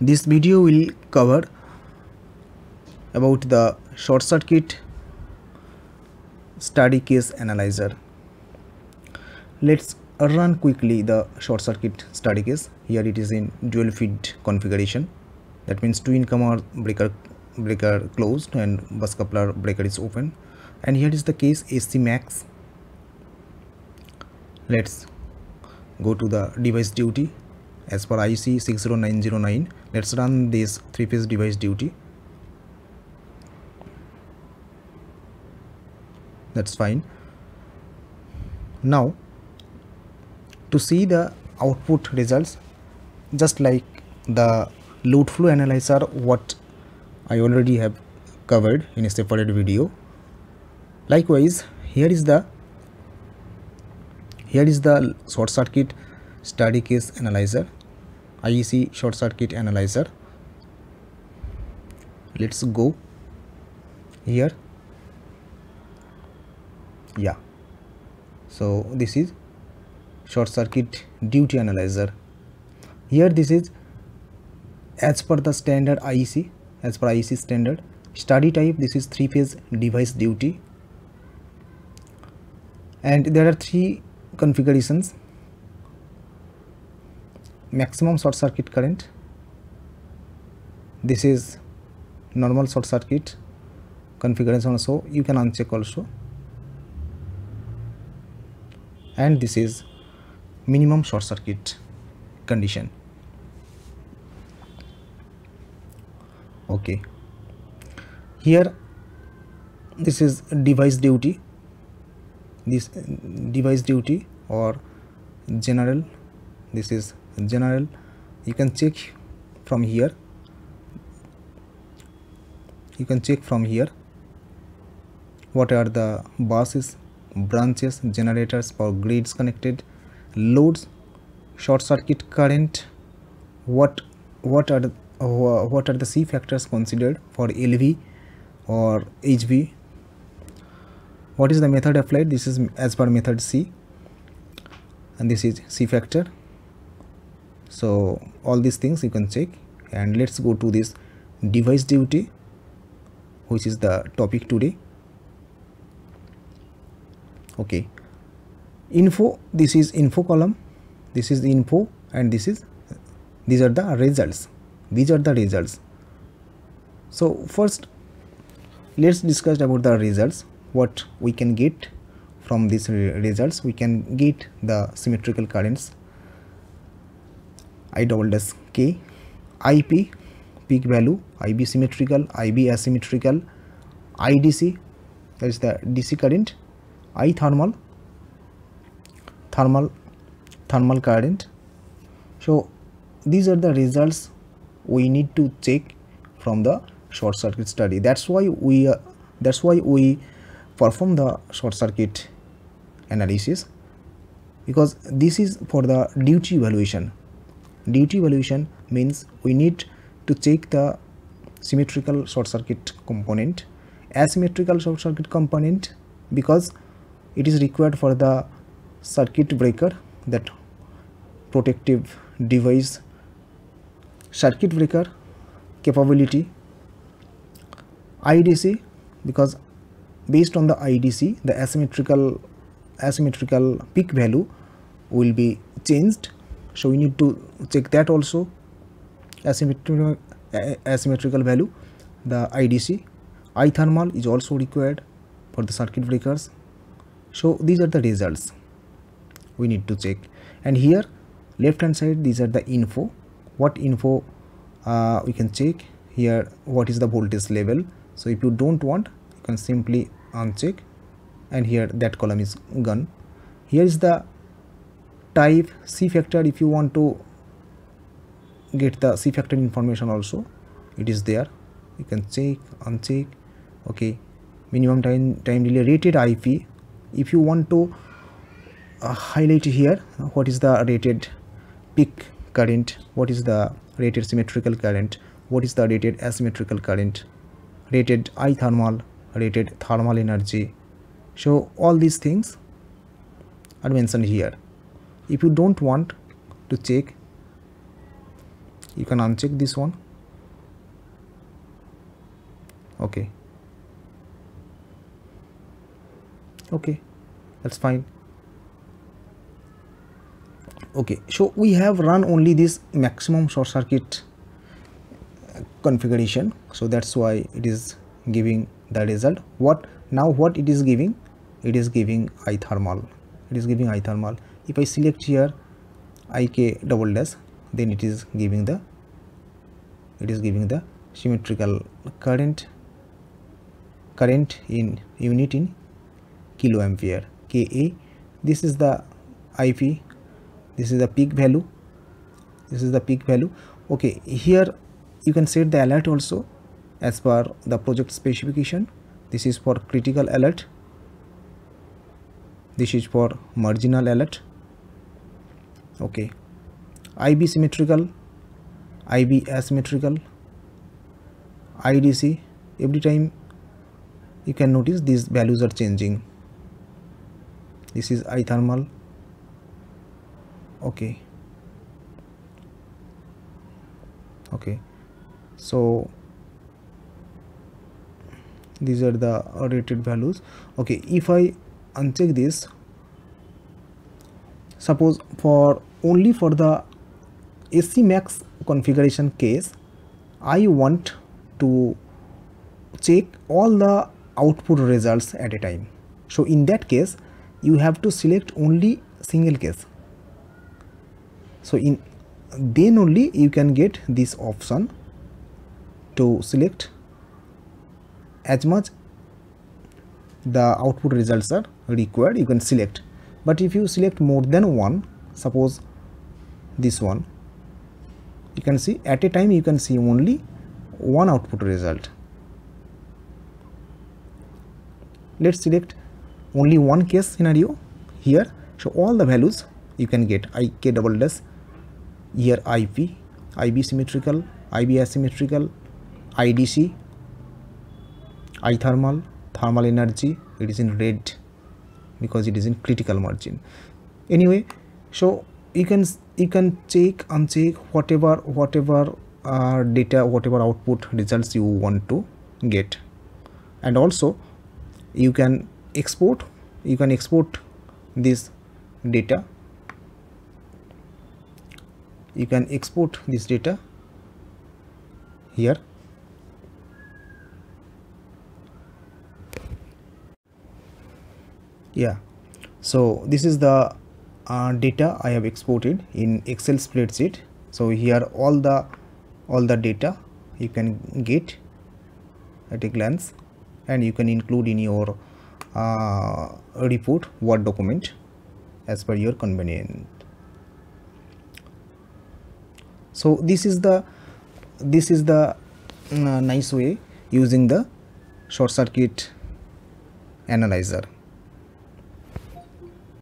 this video will cover about the short circuit study case analyzer. Let's run quickly the short circuit study case. Here it is in dual feed configuration. That means two incomer breaker breaker closed and bus coupler breaker is open. And here is the case AC max. Let's go to the device duty as per IEC 60909 let's run this three phase device duty. That's fine. Now to see the output results just like the load flow analyzer what I already have covered in a separate video. Likewise here is the here is the short circuit study case analyzer IEC short circuit analyzer. Let's go here. Yeah. So this is short circuit duty analyzer. Here this is as per the standard IEC as per IEC standard. Study type this is three phase device duty. And there are three configurations maximum short circuit current. This is normal short circuit configuration also you can uncheck also. And this is minimum short circuit condition. Okay. Here this is device duty. This device duty or general this is general you can check from here. You can check from here what are the buses branches generators power grids connected loads short circuit current what what are what are the c factors considered for lv or hv what is the method applied? This is as per method c. And this is c factor so all these things you can check. And let's go to this device duty which is the topic today. Okay. Info this is info column. This is the info and this is these are the results. These are the results. So first let's discuss about the results. What we can get from these results. We can get the symmetrical currents I double dash K, IP peak value, IB symmetrical, IB asymmetrical, IDC that is the DC current, I thermal, thermal, thermal current. So these are the results we need to check from the short circuit study. That's why we uh, that's why we perform the short circuit analysis because this is for the duty evaluation duty evaluation means we need to check the symmetrical short circuit component. Asymmetrical short circuit component because it is required for the circuit breaker that protective device circuit breaker capability IDC because based on the IDC the asymmetrical asymmetrical peak value will be changed so we need to check that also. Asymmetrical asymmetrical value the idc i thermal is also required for the circuit breakers. So these are the results we need to check. And here left hand side these are the info. What info uh, we can check? Here what is the voltage level? So if you don't want you can simply uncheck. And here that column is gone. Here is the type c factor if you want to get the c factor information also. It is there. You can check uncheck. Okay. Minimum time time delay rated ip if you want to uh, highlight here what is the rated peak current? What is the rated symmetrical current? What is the rated asymmetrical current? Rated i thermal rated thermal energy. So all these things are mentioned here if you don't want to check you can uncheck this one. Okay. Okay. That's fine. Okay. So we have run only this maximum short circuit uh, configuration. So that's why it is giving the result. What now what it is giving? It is giving thermal. it is giving thermal. If i select here ik double dash then it is giving the it is giving the symmetrical current current in unit in kilo ampere ka this is the ip this is the peak value this is the peak value. Okay here you can set the alert also as per the project specification. This is for critical alert. This is for marginal alert okay. Ib symmetrical ib asymmetrical idc every time you can notice these values are changing. This is i thermal okay. Okay. So these are the rated values. Okay. If i uncheck this suppose for only for the AC max configuration case I want to check all the output results at a time. So in that case you have to select only single case. So in then only you can get this option to select as much the output results are required. You can select but if you select more than one suppose this one you can see at a time you can see only one output result. Let's select only one case scenario here. So all the values you can get ik double dash here ip ib symmetrical ib asymmetrical idc i thermal thermal energy it is in red because it is in critical margin. Anyway so you can you can check uncheck whatever whatever uh, data whatever output results you want to get. And also you can export you can export this data. You can export this data here yeah. So this is the uh, data I have exported in excel spreadsheet. So here all the all the data you can get at a glance and you can include in your uh, report word document as per your convenience. So this is the this is the uh, nice way using the short circuit analyzer